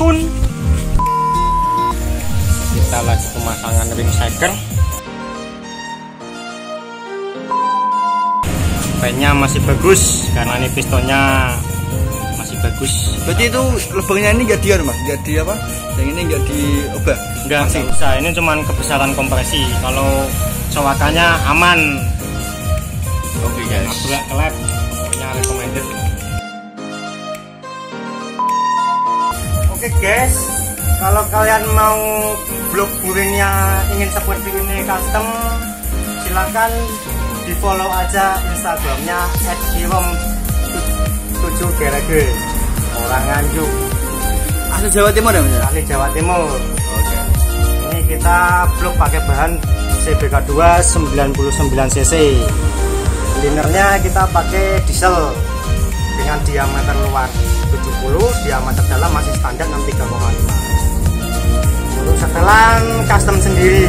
sun kita lagi pemasangan ring shaker pennya masih bagus karena ini pistonnya masih bagus Berarti itu lubangnya ini nggak di mas, nggak di apa? Yang ini nggak diubah. enggak Masih. usah ini cuman kebesaran kompresi kalau cowakannya aman Oke guys. nabrak kelep oke guys kalau kalian mau blok buringnya ingin seperti ini custom silakan di follow aja instagramnya @kirom 7 gerage orang Nganjuk Asli Jawa Timur ya mas? ya? asli Jawa Timur Oke. ini kita blok pakai bahan CBK2 99 cc linernya kita pakai diesel dengan diameter luar 70 diameter dalam masih standar 63,5 untuk setelan custom sendiri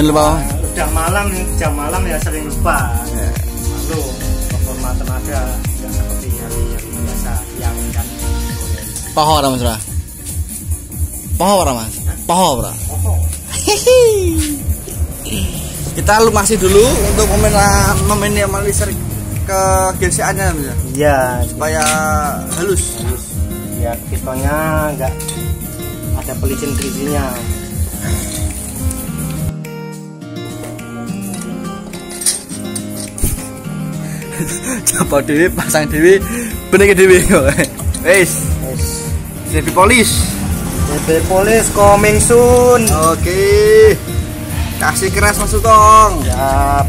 Jangan lupa. Udah malam, jam malam ya sering lupa. Ya. Maklum, penghormatan ada tidak seperti hari-hari biasa yang kan. Paho ora mas? Ra? Paho ora mas? Paho ora? Oh, Kita lumasi dulu untuk memin- meminimalisir ke GCA-nya mas ya? iya, supaya halus. biar pistonnya enggak ada pelicin-pelicinnya. Coba dewi, pasang dewi, bener ke dewi. Yes. jadi polis. CB Police coming soon. Oke. Kasih keras Mas Sutong. Siap.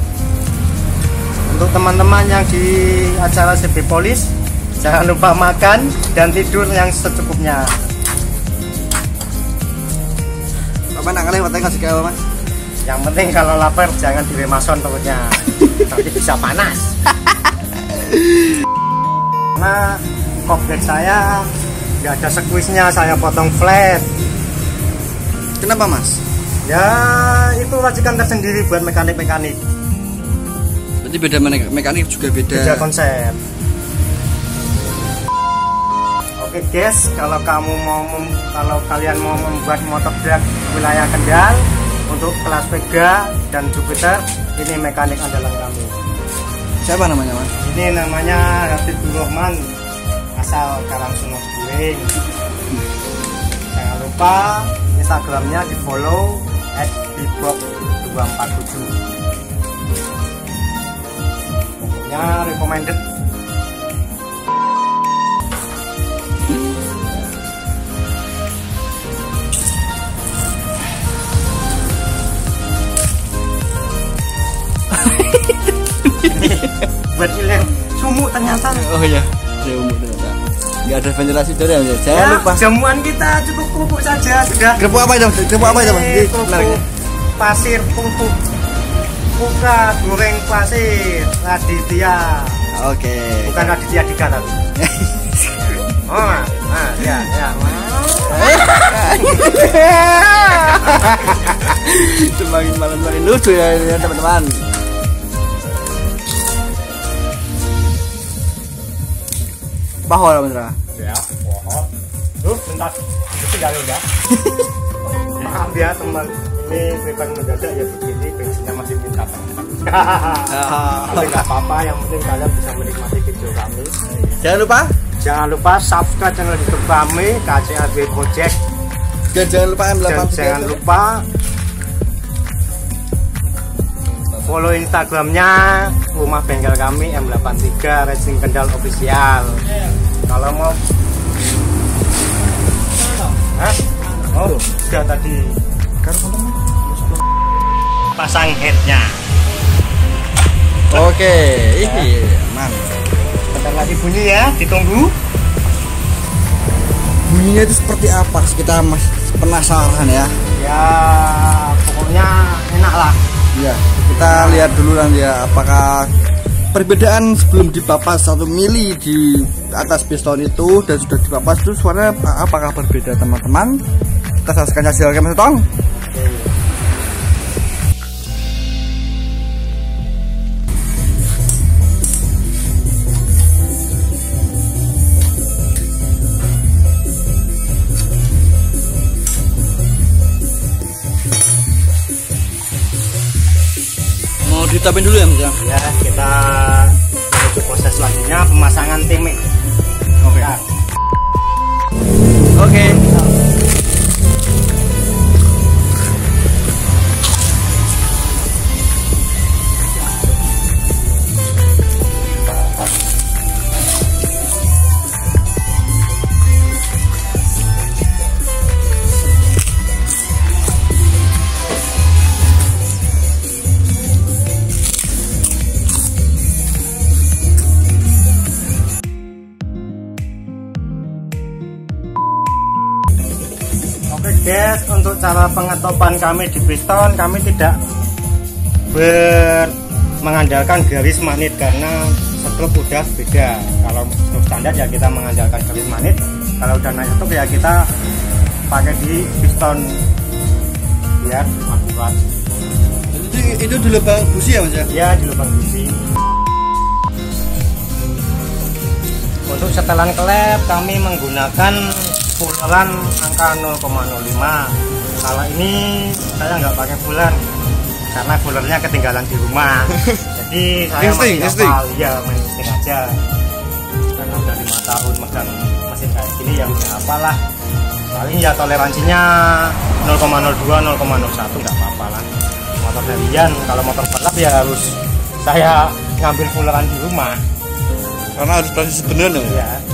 Untuk teman-teman yang di acara CB Polis, jangan lupa makan dan tidur yang secukupnya. Apa nak kalian watanya kasih kayak Mas? Yang penting kalau lapar jangan di remason perutnya, nanti bisa panas. Karena kopdek saya nggak ada squeeze-nya, saya potong flat. Kenapa Mas? Ya itu racikan tersendiri buat mekanik-mekanik. Berarti beda mekanik, juga beda. beda konsep. Oke guys, kalau kamu mau kalau kalian mau membuat motor drag wilayah Kendal untuk kelas Vega dan Jupiter, ini mekanik andalan kami. Siapa namanya Mas? Ini namanya Habibur Rahman, asal Karangsungo Guling. Jangan lupa Instagramnya di follow @bibop247. Pokoknya recommended buat sumuk ternyata Oh iya. Saya umur ternyata. Enggak ada ventilasi dari Mas. Jangan ya, lupa. jamuan kita cukup pupuk saja sudah Kerupuk apa itu? Kerupuk apa itu kerupuk pasir pupuk buka goreng pasir Raditya Oke. bukan Raditya Dika tapi oh nah ya ya Semakin malam semakin lucu ya, ya teman-teman. Paho lah Mas Ra. ya pohon tuh bentar. Itu ya. Udah maaf ya teman. Ini bebas mendadak ya begini bensinnya masih minta. Tapi nggak apa-apa, yang penting kalian bisa menikmati video kami. Jangan lupa. Jangan lupa subscribe channel YouTube kami KCAB Project. Dan jangan lupa M8 dan jangan lupa follow Instagramnya rumah bengkel kami M83 Racing Kendal Official. Kalau mau Hah? Oh, sudah tadi pasang headnya. Oke, ini aman. Bentar lagi bunyi ya, ditunggu. Bunyinya itu seperti apa? Kita masih penasaran ya. Ya, pokoknya enak lah. Iya, kita lihat dulu nanti ya apakah perbedaan sebelum dipapas satu mili di atas piston itu dan sudah dipapas itu suaranya apakah berbeda teman-teman? Kita saksikan hasil kamera tong ditapin dulu ya mas ya? Kita menuju proses selanjutnya pemasangan timik. Guys untuk cara pengetopan kami di piston kami tidak ber mengandalkan garis magnet karena skrup udah beda. Kalau skrup standar ya kita mengandalkan garis magnet. Kalau udah naik itu ya kita pakai di piston biar akurat itu, itu di lubang busi ya mas ya? ya di lubang busi. Untuk setelan klep kami menggunakan bulan angka 0,05 kalau ini saya nggak pakai bulan karena bulannya ketinggalan di rumah. Jadi saya insting, masih insting. hafal ya main insting aja. Karena udah lima tahun megang mesin kayak gini ya udah apalah paling ya toleransinya 0,02 0,01 nggak apa-apa lah. Motor harian kalau motor balap ya harus saya ngambil bulan di rumah. Karena harus proses sebenarnya. Ya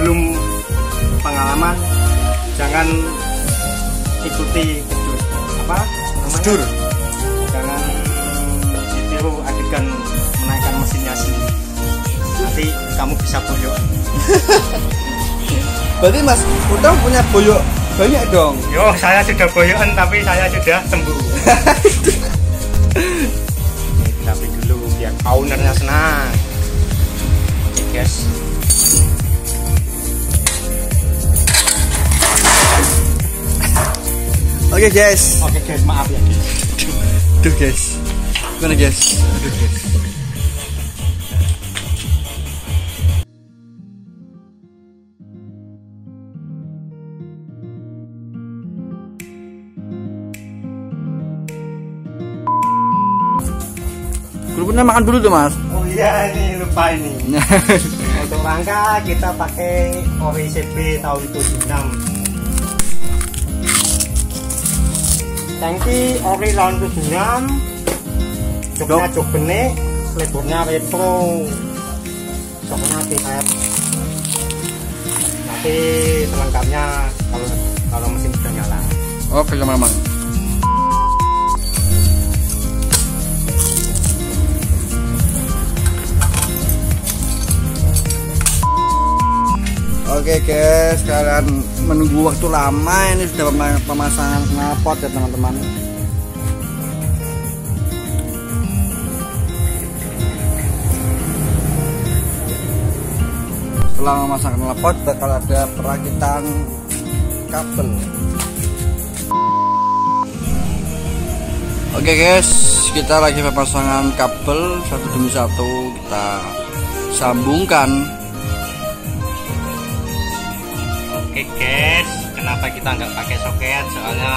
belum pengalaman jangan ikuti kejur apa kejur jangan ditiru adegan menaikkan mesinnya sendiri nanti kamu bisa boyok. Berarti mas utang punya boyok banyak dong. Yo saya sudah boyokan tapi saya sudah sembuh. Tapi dulu biar ownernya senang. Guys Oke okay, guys. Oke okay, guys, maaf ya guys. Duh guys. Gimana guys? Aduh guys. Kerupuknya makan dulu tuh mas. Oh iya ini lupa ini. Untuk rangka kita pakai ori CB tahun 76. Tangki ori tahun 76. Joknya jok benek, lebarnya retro. Soknya TF. Nanti selengkapnya kalau kalau mesin sudah nyala. Oke, teman-teman. Oke guys, kalian menunggu waktu lama ini sudah pemasangan knalpot ya teman-teman. Setelah memasang knalpot bakal ada perakitan kabel. Oke guys, kita lagi pemasangan kabel satu demi satu kita sambungkan Oke guys, kenapa kita nggak pakai soket? Soalnya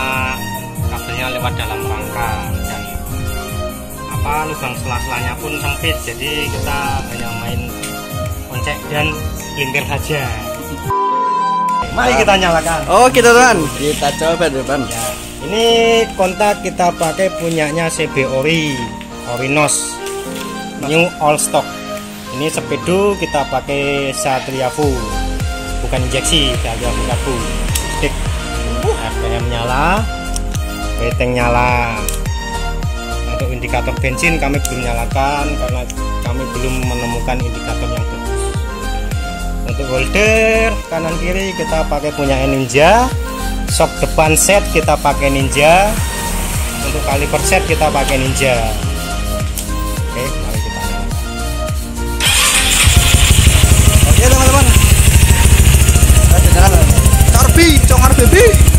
kabelnya lewat dalam rangka dan apa lubang sela-selanya pun sempit, jadi kita hanya main oncek dan lintir saja. Mari kita nyalakan. Oh kita kan, kita coba depan. Ya, ini kontak kita pakai punyanya CB Ori, Orinos, New All Stock. Ini sepedo kita pakai Satria Full bukan injeksi dari aku stick PM nyala rating nyala. Untuk indikator bensin kami belum nyalakan karena kami belum menemukan indikator yang bagus. Untuk holder kanan kiri kita pakai punya Ninja. Shock depan set kita pakai Ninja. Untuk kaliper set kita pakai Ninja beat, don't wanna be beat.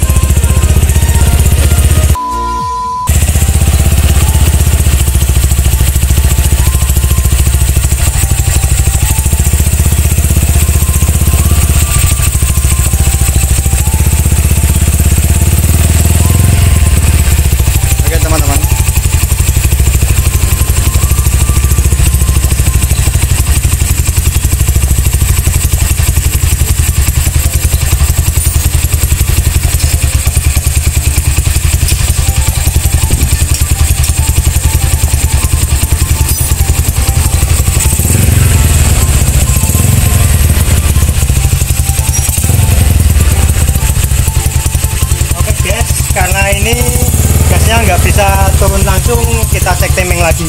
Bisa turun langsung, kita cek timing lagi.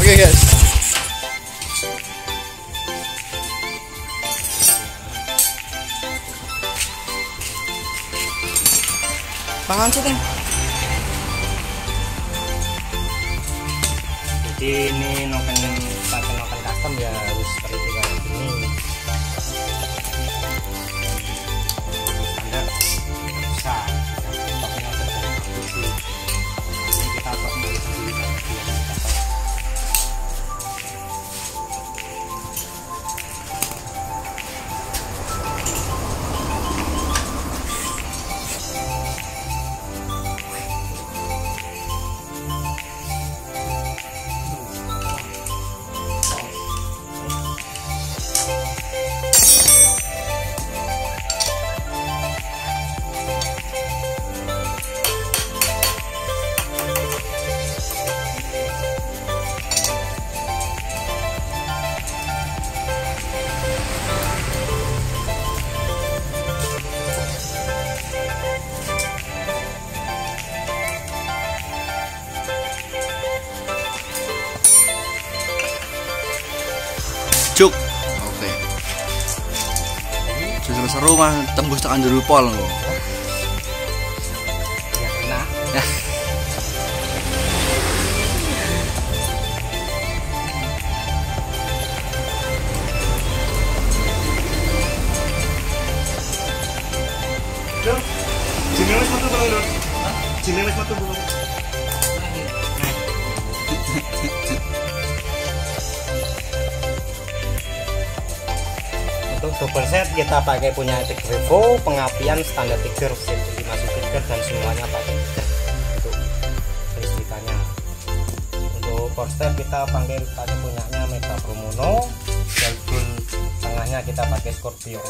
Oke guys. Pangan sih. Jadi ini noken pakai noken custom ya tembus tekan juru pol kok. Ya kena. kita pakai punya Epic Revo, pengapian standar tiger, safety masuk tiger dan semuanya pakai untuk listrikannya. Untuk power step kita pakai pakai punyanya Mega Promono dan gun tengahnya kita pakai Scorpio.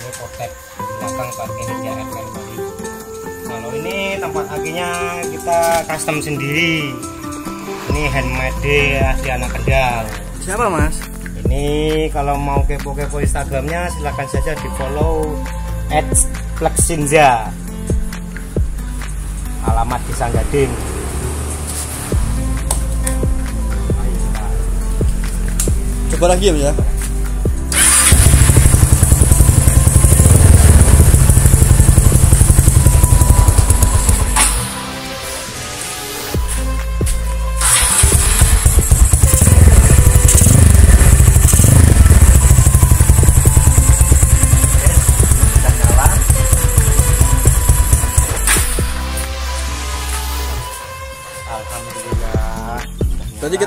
Ini potek belakang pakai Ninja FM tadi. Kalau ini tempat akinya kita custom sendiri. Ini handmade asli anak Kendal. Siapa Mas? Ini kalau mau kepo-kepo Instagramnya silahkan saja di follow @plexinza. Alamat di Sanggading. Coba lagi ya.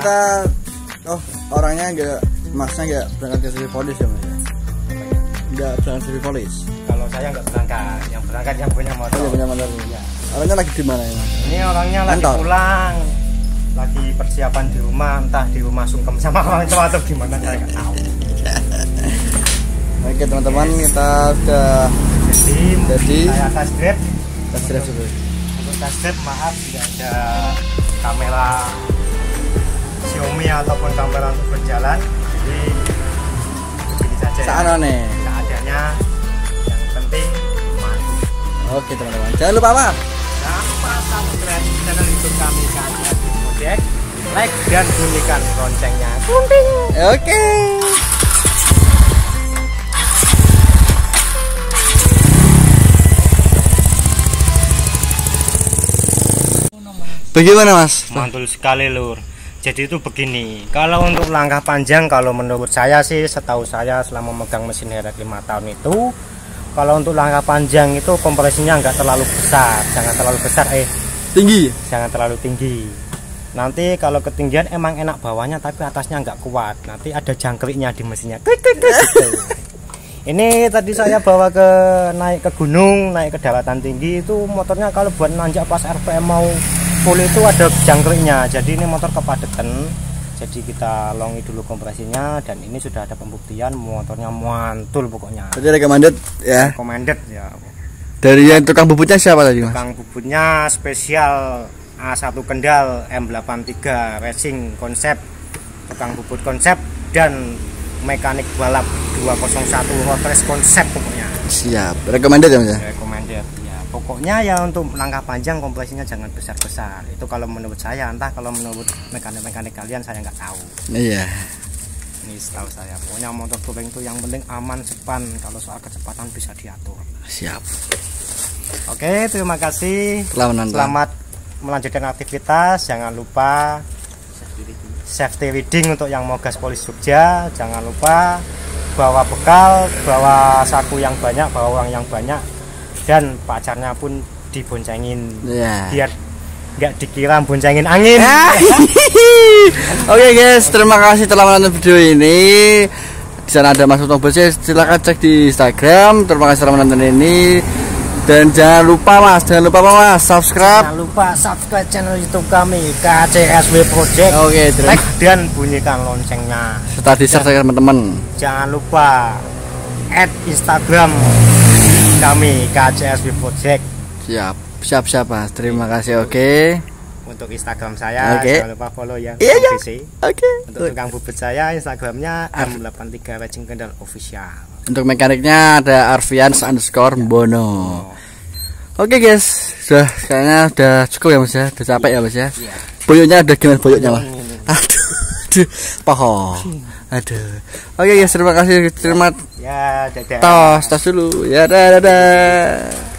Kita oh orangnya enggak masnya enggak berangkat ke CV Polis ya Mas ya? Enggak berangkat CV Polis. Kalau saya nggak berangkat, yang berangkat yang punya motor. iya punya motor. Iya. Orangnya lagi di mana ya Mas? Ini orangnya lagi Kantor. pulang, lagi persiapan di rumah, entah di rumah sungkem sama orang tua atau gimana saya nggak tahu. Oke teman-teman kita sudah Jadi, Jadi- saya tes drive. tes drive dulu. Untuk tes drive maaf tidak ada kamera Xiaomi ataupun kamera untuk berjalan. Jadi begini saja. ya. Sana nih. seadanya yang penting mantap Oke teman-teman. Jangan lupa apa? Jangan lupa subscribe channel YouTube kami KCS Project, like dan bunyikan loncengnya. Oke. Bagaimana mas? Mantul sekali lur. Jadi itu begini, kalau untuk langkah panjang, kalau menurut saya sih, setahu saya selama megang mesin Heret 5 tahun itu, kalau untuk langkah panjang itu kompresinya nggak terlalu besar, jangan terlalu besar, eh Tinggi. jangan terlalu tinggi. Nanti kalau ketinggian emang enak bawahnya, tapi atasnya nggak kuat. Nanti ada jangkriknya di mesinnya. Klik, klik, klik, gitu. Ini tadi saya bawa ke naik ke gunung, naik ke daratan tinggi itu motornya kalau buat nanjak pas RPM mau full itu ada jangkriknya. Jadi ini motor kepadatan. Jadi kita longi dulu kompresinya dan ini sudah ada pembuktian motornya mantul pokoknya. Tadi recommended ya. Recommended ya. Dari yang tukang bubutnya siapa tadi mas? Tukang bubutnya spesial A1 Kendal M83 Racing konsep tukang bubut konsep dan mekanik balap 201 road race konsep pokoknya Siap. Recommended ya mas ya. Ya pokoknya ya untuk langkah panjang kompresinya jangan besar-besar itu kalau menurut saya entah kalau menurut mekanik-mekanik kalian saya nggak tahu Iya. ini setahu saya pokoknya motor touring itu yang penting aman sepan kalau soal kecepatan bisa diatur Siap. oke terima kasih Selamat menonton. Selamat melanjutkan aktivitas. Jangan lupa safety reading untuk yang mau gas polis Jogja. Jangan lupa bawa bekal, bawa saku yang banyak, bawa uang yang banyak, dan pacarnya pun diboncengin Iya. biar nggak dikira boncengin angin. Oke guys, terima kasih telah menonton video ini. Di sana ada Mas Utong Bos, silakan cek di Instagram. Terima kasih telah menonton ini. Dan jangan lupa Mas, jangan lupa Mas, subscribe. Jangan lupa subscribe channel YouTube kami KCSW Project. Oke, terima Like dan bunyikan loncengnya. serta di share teman-teman. jangan lupa add Instagram kami KCSW Project Siap, siap siap Mas. Terima kasih. Oke. untuk Instagram saya Oke. jangan lupa follow ya Iya, iya. Oke. untuk tukang bubut saya Instagramnya M83 Racing Kendal Official Untuk mekaniknya ada Arvians underscore Bono. Oke guys, sudah kayaknya udah cukup ya mas ya, udah capek ya mas ya. Iya. Boyoknya ada gimana boyoknya mas? Aduh, aduh, pohon. Aduh. Oke guys, terima kasih, terima ya dadah tos, tos dulu. Ya, dadah, dadah.